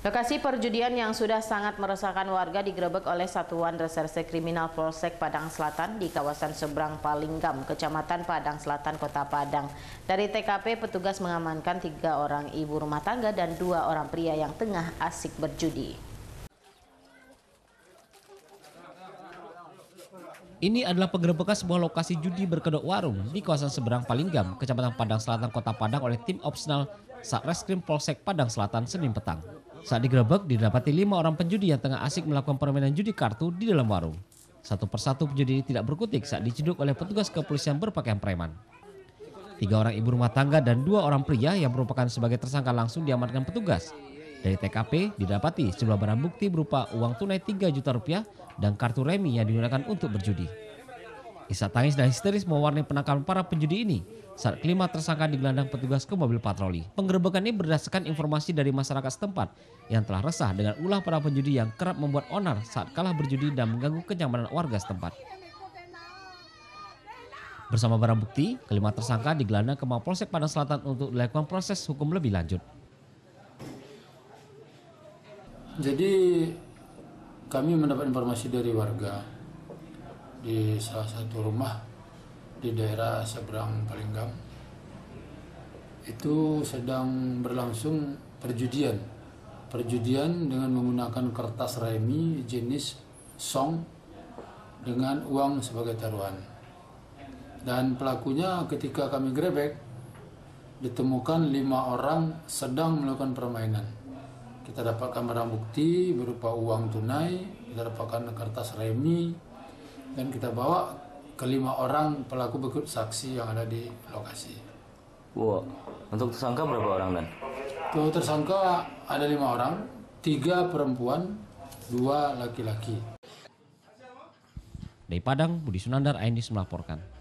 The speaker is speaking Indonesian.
Lokasi perjudian yang sudah sangat meresahkan warga digerebek oleh Satuan Reserse Kriminal Polsek Padang Selatan di kawasan seberang Palinggam, Kecamatan Padang Selatan, Kota Padang. Dari TKP, petugas mengamankan tiga orang ibu rumah tangga dan dua orang pria yang tengah asik berjudi. Ini adalah penggerebekan sebuah lokasi judi berkedok warung di kawasan seberang Palinggam, Kecamatan Padang Selatan, Kota Padang oleh tim opsional Satreskrim Polsek Padang Selatan Senin petang. Saat digerebek, didapati lima orang penjudi yang tengah asik melakukan permainan judi kartu di dalam warung. Satu persatu penjudi ini tidak berkutik saat diciduk oleh petugas kepolisian berpakaian preman. Tiga orang ibu rumah tangga dan dua orang pria yang merupakan sebagai tersangka langsung diamankan petugas. Dari TKP didapati sejumlah barang bukti berupa uang tunai 3 juta rupiah dan kartu remi yang digunakan untuk berjudi. Isak tangis dan histeris mewarnai penangkapan para penjudi ini saat kelima tersangka digelandang petugas ke mobil patroli. Penggerebekan ini berdasarkan informasi dari masyarakat setempat yang telah resah dengan ulah para penjudi yang kerap membuat onar saat kalah berjudi dan mengganggu kenyamanan warga setempat. Bersama barang bukti, kelima tersangka digelandang ke Mapolsek Padang Selatan untuk dilakukan proses hukum lebih lanjut. Jadi kami mendapat informasi dari warga di salah satu rumah di daerah seberang Palinggam itu sedang berlangsung perjudian. Perjudian dengan menggunakan kertas remi jenis song dengan uang sebagai taruhan. Dan pelakunya ketika kami grebek ditemukan lima orang sedang melakukan permainan. Kita dapatkan barang bukti berupa uang tunai kita dapatkan kertas remi dan kita bawa kelima orang pelaku berikut saksi yang ada di lokasi. Wow. Untuk tersangka berapa orang dan? Untuk tersangka ada lima orang, tiga perempuan, dua laki-laki. Dari Padang, Budi Sunandar, Ainis melaporkan.